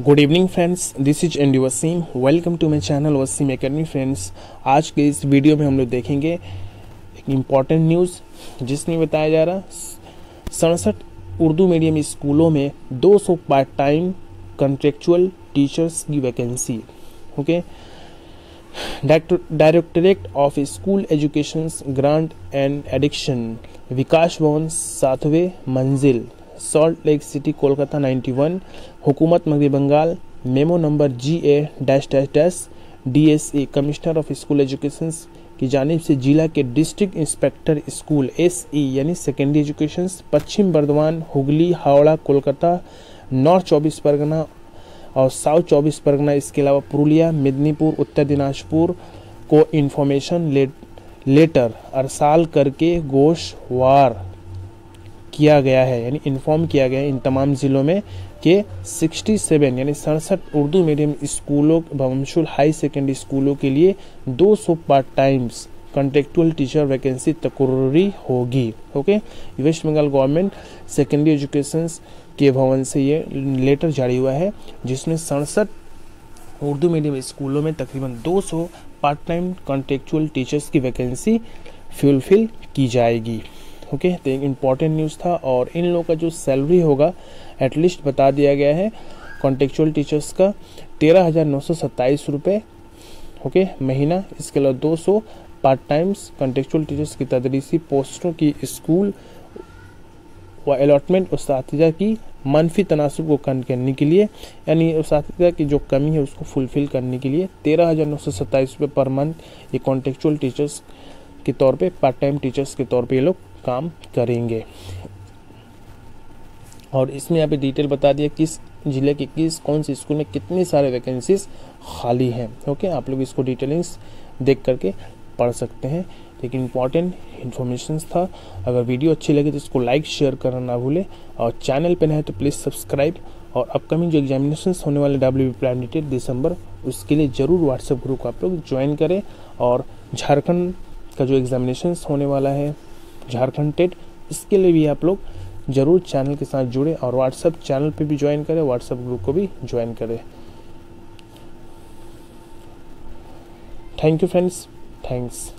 Good evening friends this is and Wasim welcome to my channel Wasim academy friends आज के इस video में हम लोग देखेंगे एक इंपॉर्टेंट न्यूज़ जिसमें बताया जा रहा। सड़सठ उर्दू मीडियम स्कूलों में 200 पार्ट टाइम कंट्रेक्चुअल टीचर्स की vacancy okay directorate of school education grant and addiction Vikas Bhavan सातवें मंजिल सॉल्ट लेक सिटी कोलकाता 91 हुकूमत मगरबी Bengal memo number G A dash dash dash D S A commissioner of school education की जानब से जिला के district inspector school S E यानी secondary education Paschim Bardhaman Hooghly Howrah Kolkata north चौबीस परगना और साउथ चौबीस परगना इसके अलावा पुरुलिया मेदिनीपुर उत्तर दिनाजपुर को इन्फॉर्मेशन ले, लेटर अरसाल करके गोशवार किया गया है, यानी इन्फॉर्म किया गया है इन तमाम ज़िलों में कि 67 यानी सड़सठ उर्दू मीडियम स्कूलों, भवनशुल हाई सेकेंडरी स्कूलों के लिए 200 part times contractual teacher vacancy तकर्री होगी। Okay west Bengal government secondary education के भवन से ये लेटर जारी हुआ है, जिसमें सड़सठ उर्दू मीडियम स्कूलों में तकरीबन 200 पार्ट टाइम कॉन्ट्रेक्चुअल टीचर्स की वैकेंसी फुलफिल की जाएगी। ओके तो एक इंपॉर्टेंट न्यूज़ था और इन लोगों का जो सैलरी होगा एटलीस्ट बता दिया गया है कॉन्टेक्चुअल टीचर्स का, तेरह हज़ार नौ सौ सत्ताईस रुपये ओके, महीना, इसके अलावा दो सौ पार्ट टाइम्स कॉन्टेक्चुअल टीचर्स की तदरीसी पोस्टों की स्कूल व अलॉटमेंट उस की मनफी तनासब को कम करने के लिए, यानी उस की जो कमी है उसको फुलफिल करने के लिए तेरह हज़ार नौ सौ सत्ताईस रुपये पर मंथ ये कॉन्टेक्चुअल टीचर्स के तौर पे पार्ट टाइम टीचर्स के तौर पे ये लोग काम करेंगे। और इसमें यहाँ पे डिटेल बता दिया किस ज़िले के किस कौन से स्कूल में कितनी सारे वैकेंसीज खाली हैं। ओके आप लोग इसको डिटेलिंग्स देख करके पढ़ सकते हैं। लेकिन इंपॉर्टेंट इन्फॉर्मेशन था। अगर वीडियो अच्छी लगे तो इसको लाइक शेयर करना ना भूलें। और चैनल पर नए तो प्लीज़ सब्सक्राइब और अपकमिंग जो एग्जामिनेशन होने वाले डब्ल्यू बी प्लान दिसंबर उसके लिए ज़रूर व्हाट्सएप ग्रुप आप लोग ज्वाइन करें। और झारखंड का जो एग्जामिनेशन होने वाला है झारखंड टेट इसके लिए भी आप लोग ज़रूर चैनल के साथ जुड़े और व्हाट्सएप चैनल पे भी ज्वाइन करें व्हाट्सएप ग्रुप को भी ज्वाइन करें। Thank you friends thanks